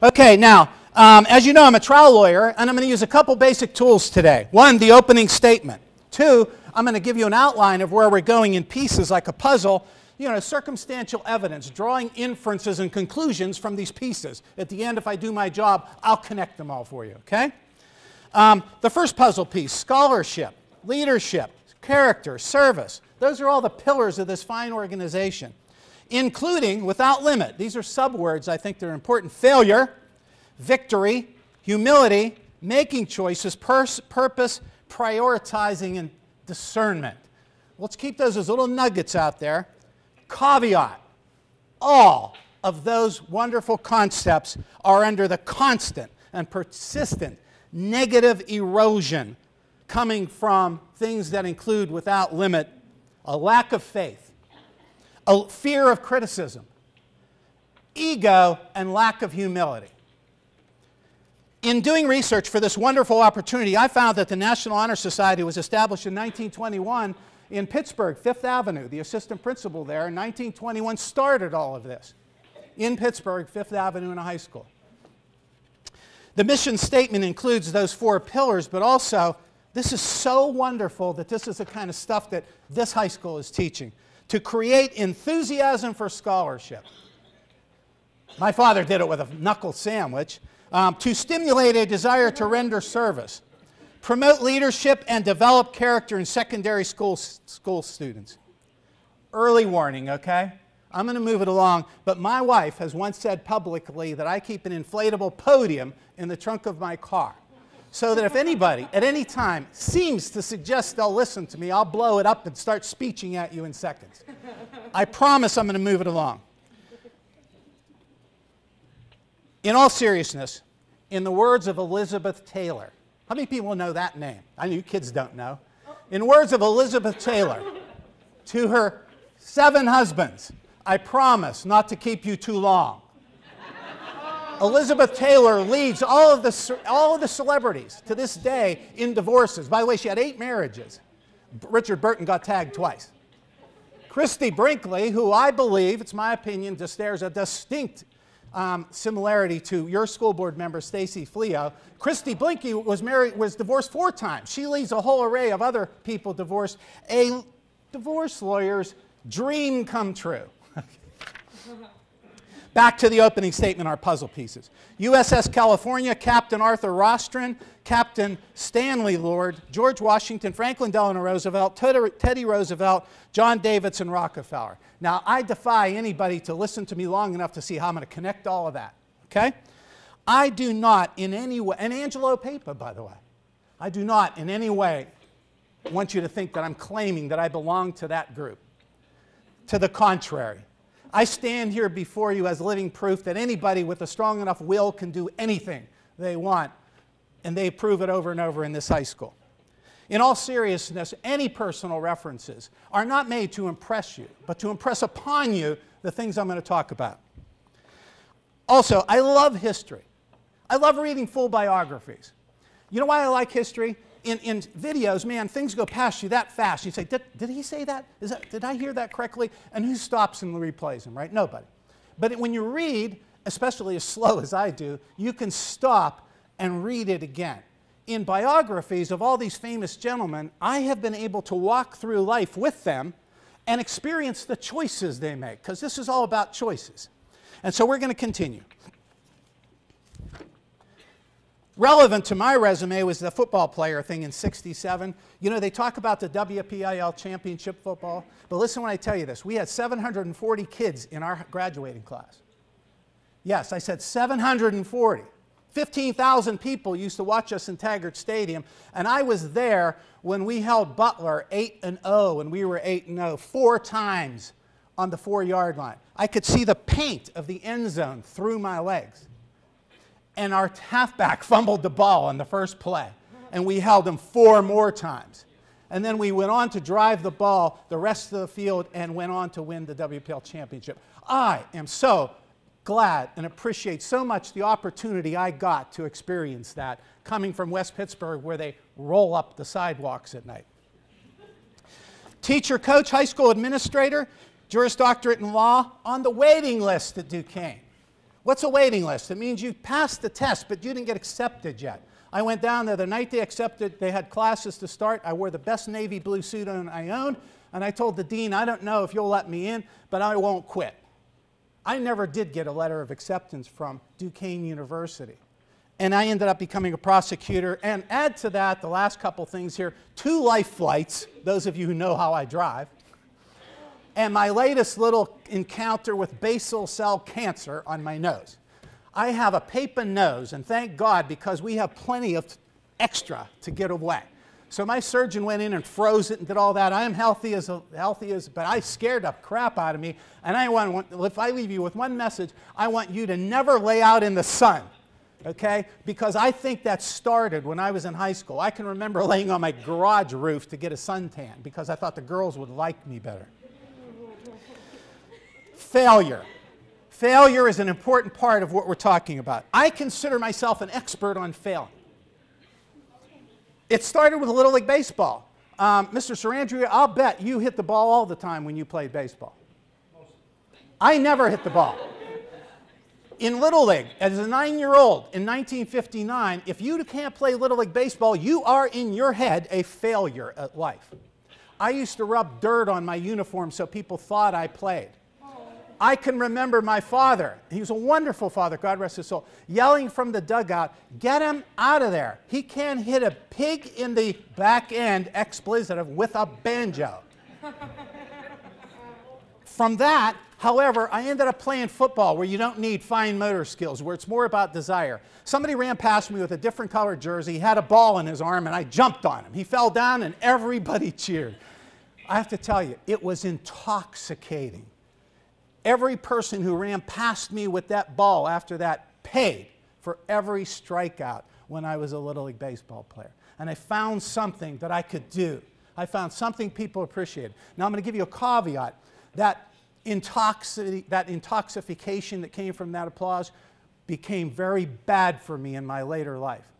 Okay, now, um, as you know, I'm a trial lawyer, and I'm going to use a couple basic tools today. One, the opening statement. Two, I'm going to give you an outline of where we're going in pieces like a puzzle, you know, circumstantial evidence, drawing inferences and conclusions from these pieces. At the end, if I do my job, I'll connect them all for you, okay? Um, the first puzzle piece scholarship, leadership, character, service. Those are all the pillars of this fine organization, including, without limit, these are subwords I think they're important failure, victory, humility, making choices, pers- purpose, prioritizing, and discernment. Let's keep those as little nuggets out there. Caveat all of those wonderful concepts are under the constant and persistent negative erosion coming from things that include, without limit, a lack of faith, a fear of criticism, ego, and lack of humility. In doing research for this wonderful opportunity, I found that the National Honor Society was established in 1921 in Pittsburgh, Fifth Avenue. The assistant principal there in 1921 started all of this in Pittsburgh, Fifth Avenue in a high school. The mission statement includes those four pillars, but also this is so wonderful that this is the kind of stuff that this high school is teaching to create enthusiasm for scholarship. My father did it with a knuckle sandwich um, to stimulate a desire to render service, promote leadership, and develop character in secondary school, school students. Early warning, okay? I'm going to move it along, but my wife has once said publicly that I keep an inflatable podium in the trunk of my car. So that if anybody at any time seems to suggest they'll listen to me, I'll blow it up and start speeching at you in seconds. I promise I'm going to move it along. In all seriousness, in the words of Elizabeth Taylor, how many people know that name? I know you kids don't know. In words of Elizabeth Taylor, to her seven husbands, I promise not to keep you too long. Elizabeth Taylor leads all of, the, all of the celebrities to this day in divorces. By the way, she had eight marriages. Richard Burton got tagged twice. Christie Brinkley, who I believe, it's my opinion, just there's a distinct um, similarity to your school board member, Stacy Fleo. Christie Brinkley was married, was divorced four times. She leads a whole array of other people divorced. A divorce lawyer's dream come true. Back to the opening statement, our puzzle pieces. USS California, Captain Arthur Rostron, Captain Stanley Lord, George Washington, Franklin Delano Roosevelt, Teddy Roosevelt, John Davidson Rockefeller. Now, I defy anybody to listen to me long enough to see how I'm going to connect all of that. Okay? I do not in any way, and Angelo Papa, by the way, I do not in any way want you to think that I'm claiming that I belong to that group. To the contrary, I stand here before you as living proof that anybody with a strong enough will can do anything they want, and they prove it over and over in this high school. In all seriousness, any personal references are not made to impress you, but to impress upon you the things I'm going to talk about. Also, I love history. I love reading full biographies. You know why I like history? In, in videos, man, things go past you that fast. You say, did, did he say that? Is that? Did I hear that correctly? And who stops and replays them, right? Nobody. But when you read, especially as slow as I do, you can stop and read it again. In biographies of all these famous gentlemen, I have been able to walk through life with them and experience the choices they make, because this is all about choices. And so we're going to continue. Relevant to my resume was the football player thing in 67. You know, they talk about the WPIAL championship football, but listen when I tell you this. We had 740 kids in our graduating class. Yes, I said 740. 15,000 people used to watch us in Taggart Stadium, and I was there when we held Butler 8 and 0, and we were 8 and 0 four times on the four yard line. I could see the paint of the end zone through my legs and our halfback fumbled the ball on the first play. And we held him four more times. And then we went on to drive the ball the rest of the field and went on to win the WPIAL championship. I am so glad and appreciate so much the opportunity I got to experience that coming from West Pittsburgh where they roll up the sidewalks at night. Teacher, coach, high school administrator, Juris Doctorate in Law on the waiting list at Duquesne. What's a waiting list? It means you passed the test, but you didn't get accepted yet. I went down there the night they accepted, they had classes to start. I wore the best navy blue suit I owned, and I told the dean, I don't know if you'll let me in, but I won't quit. I never did get a letter of acceptance from Duquesne University. And I ended up becoming a prosecutor. And add to that, the last couple things here two life flights, those of you who know how I drive, and my latest little encounter with basal cell cancer on my nose. I have a paper nose, and thank God because we have plenty of extra to get away. So my surgeon went in and froze it and did all that. I am healthy as healthy as, but I scared the crap out of me. And I want, if I leave you with one message, I want you to never lay out in the sun, okay? Because I think that started when I was in high school. I can remember laying on my garage roof to get a suntan because I thought the girls would like me better. Failure. Failure is an important part of what we're talking about. I consider myself an expert on failing. It started with Little League Baseball. Um, Mr. Sarandria, I'll bet you hit the ball all the time when you played baseball. I never hit the ball. In Little League, as a nine year old in 1959, if you can't play Little League Baseball, you are in your head a failure at life. I used to rub dirt on my uniform so people thought I played. I can remember my father, he was a wonderful father, God rest his soul, yelling from the dugout, Get him out of there. He can't hit a pig in the back end, expletive, with a banjo. from that, however, I ended up playing football where you don't need fine motor skills, where it's more about desire. Somebody ran past me with a different colored jersey, he had a ball in his arm, and I jumped on him. He fell down, and everybody cheered. I have to tell you, it was intoxicating. Every person who ran past me with that ball after that paid for every strikeout when I was a Little League Baseball player. And I found something that I could do. I found something people appreciated. Now I'm going to give you a caveat. That, intoxi- that intoxication that came from that applause became very bad for me in my later life.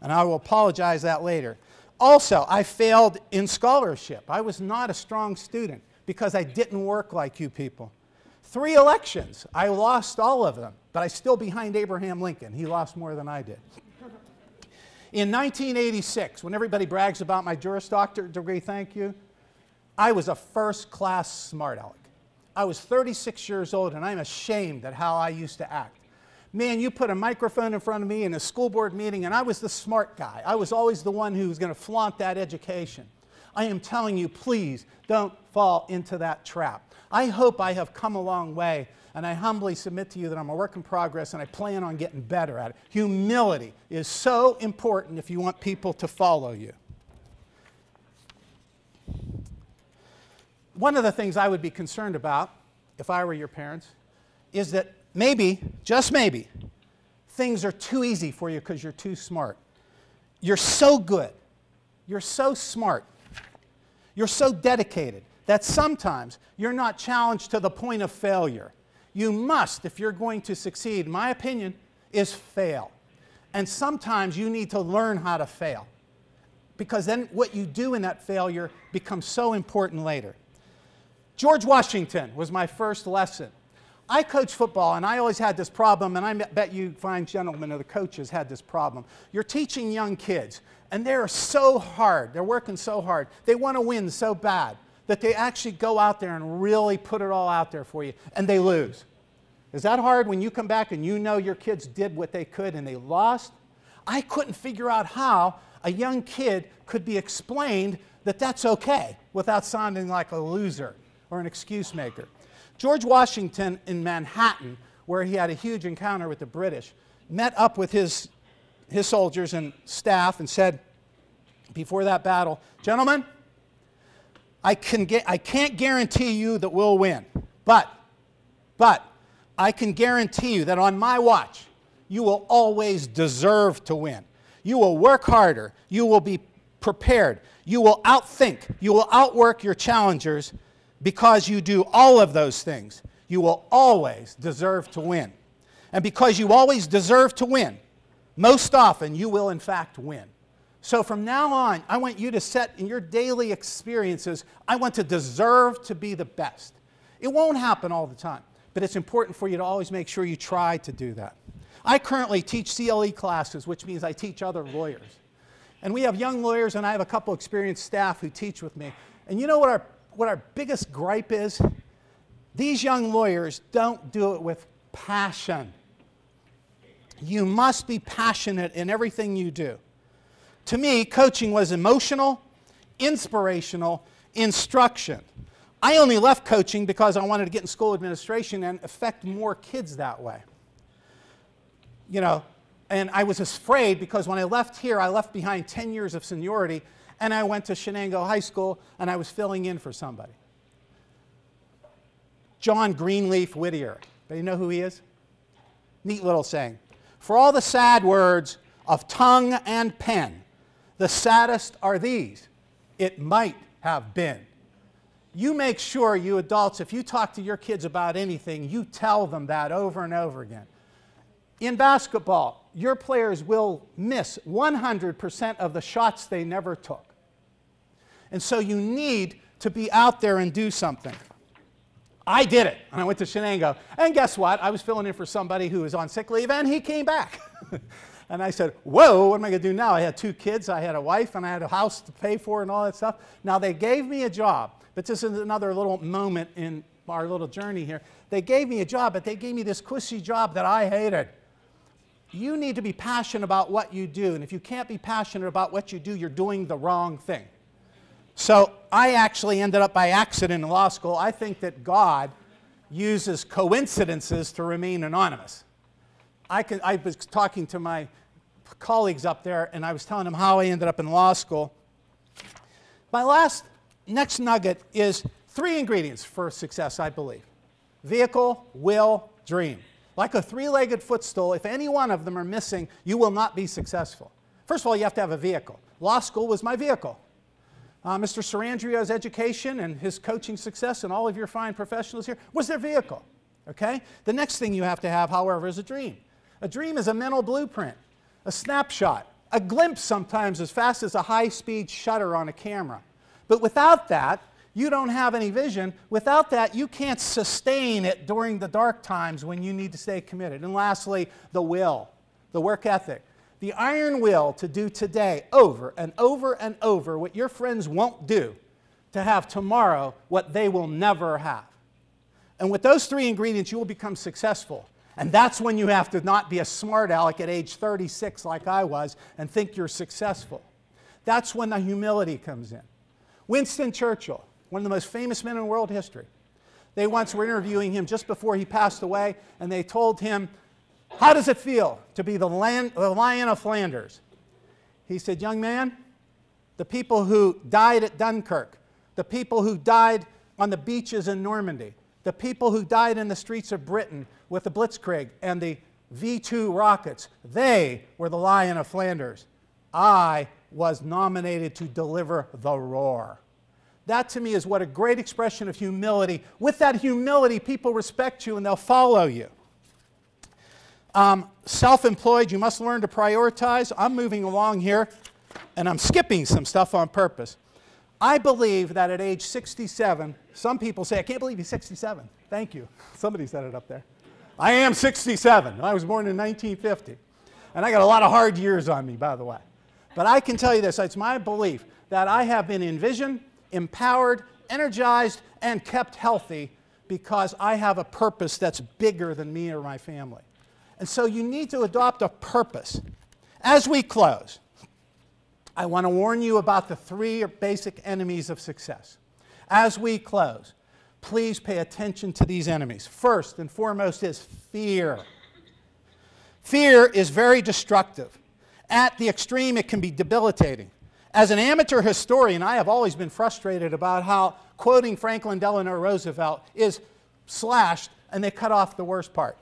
And I will apologize that later. Also, I failed in scholarship. I was not a strong student because I didn't work like you people. Three elections. I lost all of them, but I'm still behind Abraham Lincoln. He lost more than I did. In 1986, when everybody brags about my Juris Doctor degree, thank you, I was a first class smart aleck. I was 36 years old and I'm ashamed at how I used to act. Man, you put a microphone in front of me in a school board meeting and I was the smart guy. I was always the one who was going to flaunt that education. I am telling you, please don't fall into that trap. I hope I have come a long way, and I humbly submit to you that I'm a work in progress and I plan on getting better at it. Humility is so important if you want people to follow you. One of the things I would be concerned about if I were your parents is that maybe, just maybe, things are too easy for you because you're too smart. You're so good. You're so smart. You're so dedicated that sometimes you're not challenged to the point of failure. You must, if you're going to succeed, my opinion is fail. And sometimes you need to learn how to fail because then what you do in that failure becomes so important later. George Washington was my first lesson. I coach football, and I always had this problem, and I bet you fine gentlemen of the coaches had this problem. You're teaching young kids, and they're so hard. They're working so hard. They want to win so bad that they actually go out there and really put it all out there for you, and they lose. Is that hard when you come back and you know your kids did what they could and they lost? I couldn't figure out how a young kid could be explained that that's okay without sounding like a loser or an excuse maker. George Washington in Manhattan, where he had a huge encounter with the British, met up with his, his soldiers and staff and said, before that battle, Gentlemen, I, can get, I can't guarantee you that we'll win, but, but I can guarantee you that on my watch, you will always deserve to win. You will work harder. You will be prepared. You will outthink. You will outwork your challengers because you do all of those things. You will always deserve to win. And because you always deserve to win, most often you will in fact win. So from now on, I want you to set in your daily experiences, I want to deserve to be the best. It won't happen all the time. but it's important for you to always make sure you try to do that. I currently teach CLE classes, which means I teach other lawyers. And we have young lawyers, and I have a couple experienced staff who teach with me. And you know what our, what our biggest gripe is? These young lawyers don't do it with passion. You must be passionate in everything you do. To me, coaching was emotional, inspirational, instruction. I only left coaching because I wanted to get in school administration and affect more kids that way. You know, and I was afraid because when I left here, I left behind 10 years of seniority and I went to Shenango High School and I was filling in for somebody. John Greenleaf Whittier. Do you know who he is? Neat little saying. For all the sad words of tongue and pen, the saddest are these. It might have been. You make sure, you adults, if you talk to your kids about anything, you tell them that over and over again. In basketball, your players will miss 100% of the shots they never took. And so you need to be out there and do something. I did it. And I went to Shenango. And guess what? I was filling in for somebody who was on sick leave, and he came back. and I said, Whoa, what am I going to do now? I had two kids, I had a wife, and I had a house to pay for, and all that stuff. Now, they gave me a job, but this is another little moment in our little journey here. They gave me a job, but they gave me this cushy job that I hated. You need to be passionate about what you do, and if you can't be passionate about what you do, you're doing the wrong thing. So I actually ended up by accident in law school. I think that God uses coincidences to remain anonymous. I, can, I was talking to my colleagues up there and I was telling them how I ended up in law school. My last, next nugget is three ingredients for success, I believe vehicle, will, dream. Like a three legged footstool, if any one of them are missing, you will not be successful. First of all, you have to have a vehicle. Law school was my vehicle uh, Mr. Sarandrio's education and his coaching success and all of your fine professionals here was their vehicle. Okay? The next thing you have to have, however, is a dream. A dream is a mental blueprint, a snapshot, a glimpse sometimes as fast as a high speed shutter on a camera. But without that, you don't have any vision. Without that, you can't sustain it during the dark times when you need to stay committed. And lastly, the will, the work ethic the iron will to do today over and over and over what your friends won't do to have tomorrow what they will never have. And with those three ingredients, you will become successful. And that's when you have to not be a smart aleck at age 36 like I was and think you're successful. That's when the humility comes in. Winston Churchill, one of the most famous men in world history, they once were interviewing him just before he passed away, and they told him how does it feel to be the, land, the Lion of Flanders? He said, Young man, the people who died at Dunkirk, the people who died on the beaches in Normandy, the people who died in the streets of Britain with the Blitzkrieg and the V 2 rockets, they were the Lion of Flanders. I was nominated to deliver the roar. That to me is what a great expression of humility. With that humility, people respect you and they'll follow you. Um, Self employed, you must learn to prioritize. I'm moving along here and I'm skipping some stuff on purpose. I believe that at age 67, some people say, I can't believe he's 67. Thank you. Somebody said it up there. I am 67. I was born in 1950. And I got a lot of hard years on me, by the way. But I can tell you this it's my belief that I have been envisioned, empowered, energized, and kept healthy because I have a purpose that's bigger than me or my family. And so you need to adopt a purpose. As we close, I want to warn you about the three basic enemies of success. As we close, please pay attention to these enemies. First and foremost is fear. Fear is very destructive. At the extreme, it can be debilitating. As an amateur historian, I have always been frustrated about how quoting Franklin Delano Roosevelt is slashed and they cut off the worst part.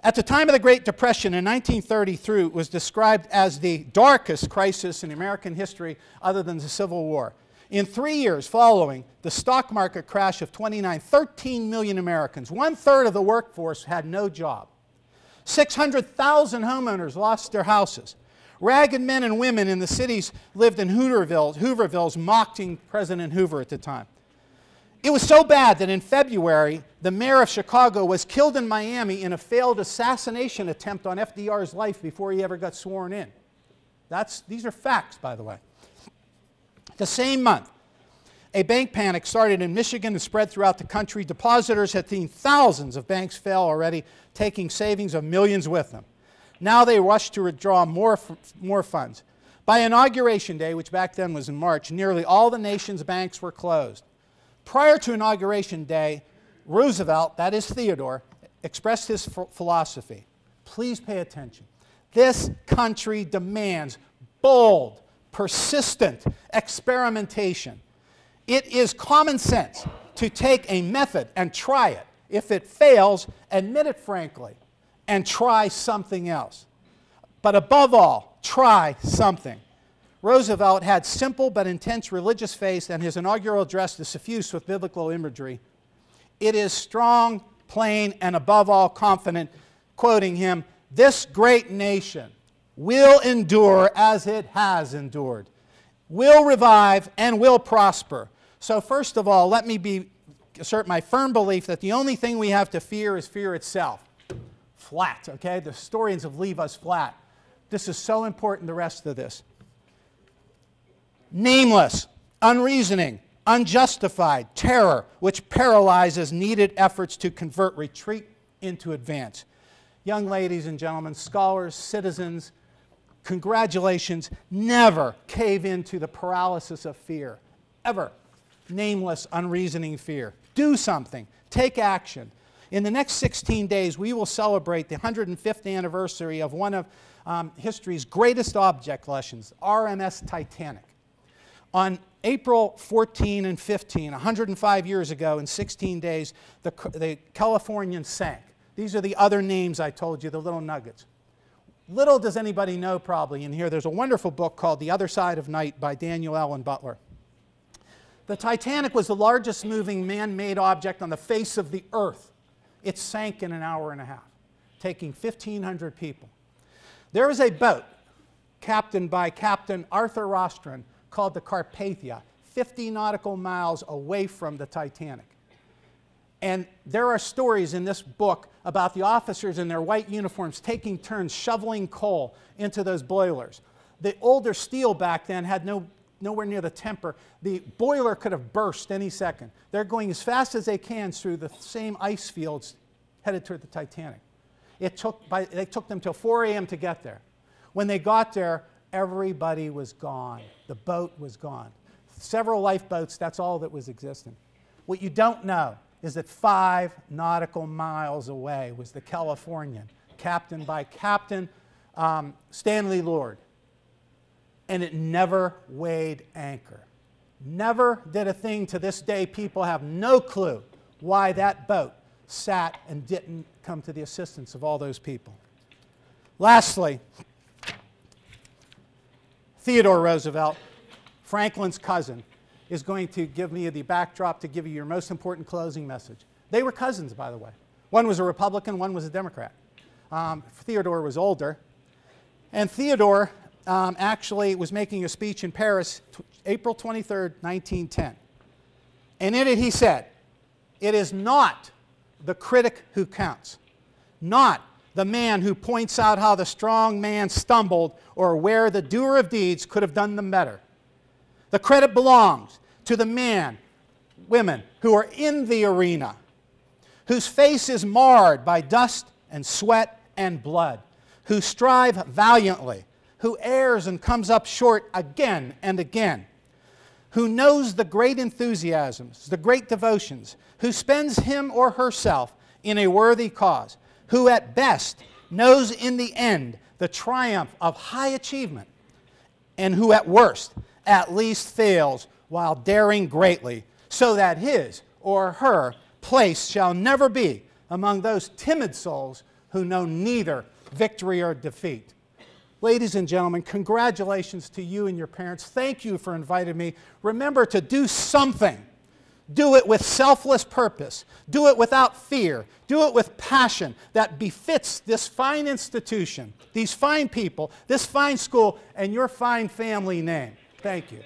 At the time of the Great Depression in 1933, it was described as the darkest crisis in American history other than the Civil War. In three years following the stock market crash of 29, 13 million Americans, one third of the workforce had no job. 600,000 homeowners lost their houses. Ragged men and women in the cities lived in Hoovervilles, Hoovervilles mocking President Hoover at the time. It was so bad that in February, the mayor of Chicago was killed in Miami in a failed assassination attempt on FDR's life before he ever got sworn in. That's, these are facts, by the way. The same month, a bank panic started in Michigan and spread throughout the country. Depositors had seen thousands of banks fail already, taking savings of millions with them. Now they rushed to withdraw more, more funds. By Inauguration Day, which back then was in March, nearly all the nation's banks were closed. Prior to Inauguration Day, Roosevelt, that is Theodore, expressed his philosophy. Please pay attention. This country demands bold, persistent experimentation. It is common sense to take a method and try it. If it fails, admit it frankly and try something else. But above all, try something. Roosevelt had simple but intense religious faith, and his inaugural address is suffused with biblical imagery. It is strong, plain, and above all confident, quoting him, This great nation will endure as it has endured, will revive, and will prosper. So, first of all, let me be, assert my firm belief that the only thing we have to fear is fear itself. Flat, okay? The historians have leave us flat. This is so important, the rest of this nameless, unreasoning, unjustified terror, which paralyzes needed efforts to convert retreat into advance. Young ladies and gentlemen, scholars, citizens, congratulations. Never cave into the paralysis of fear. Ever. Nameless, unreasoning fear. Do something. Take action. In the next 16 days, we will celebrate the 105th anniversary of one of um, history's greatest object lessons, RMS Titanic. On April 14 and 15, 105 years ago, in 16 days, the, the Californian sank. These are the other names I told you, the little nuggets. Little does anybody know, probably, in here. There's a wonderful book called The Other Side of Night by Daniel Allen Butler. The Titanic was the largest moving man made object on the face of the earth. It sank in an hour and a half, taking 1,500 people. There was a boat captained by Captain Arthur Rostron called the Carpathia, 50 nautical miles away from the Titanic. And there are stories in this book about the officers in their white uniforms taking turns shoveling coal into those boilers. The older steel back then had no, nowhere near the temper. The boiler could have burst any second. They're going as fast as they can through the same ice fields headed toward the Titanic. It took by, they took them till 4 a.m. to get there. When they got there, everybody was gone. The boat was gone. Several lifeboats, that's all that was existing. What you don't know is that five nautical miles away was the Californian, captained by Captain um, Stanley Lord. And it never weighed anchor. Never did a thing to this day, people have no clue why that boat sat and didn't come to the assistance of all those people. Lastly, Theodore Roosevelt, Franklin's cousin, is going to give me the backdrop to give you your most important closing message. They were cousins, by the way. One was a Republican, one was a Democrat. Um, Theodore was older. And Theodore um, actually was making a speech in Paris, April 23, 1910. And in it he said, It is not the critic who counts, not the man who points out how the strong man stumbled or where the doer of deeds could have done them better. The credit belongs to the man, women who are in the arena, whose face is marred by dust and sweat and blood, who strive valiantly, who errs and comes up short again and again, who knows the great enthusiasms, the great devotions, who spends him or herself in a worthy cause who at best knows in the end the triumph of high achievement, and who at worst at least fails while daring greatly, so that his or her place shall never be among those timid souls who know neither victory or defeat. Ladies and gentlemen, congratulations to you and your parents. Thank you for inviting me. Remember to do something do it with selfless purpose. Do it without fear. Do it with passion that befits this fine institution, these fine people, this fine school, and your fine family name. Thank you.